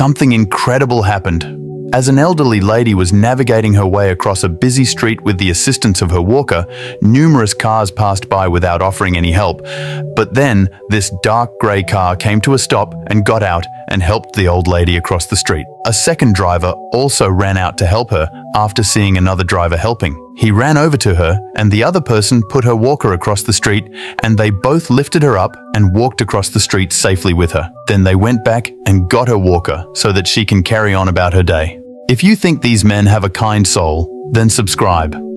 something incredible happened. As an elderly lady was navigating her way across a busy street with the assistance of her walker, numerous cars passed by without offering any help. But then, this dark grey car came to a stop and got out and helped the old lady across the street. A second driver also ran out to help her after seeing another driver helping. He ran over to her and the other person put her walker across the street and they both lifted her up and walked across the street safely with her. Then they went back and got her walker so that she can carry on about her day. If you think these men have a kind soul, then subscribe.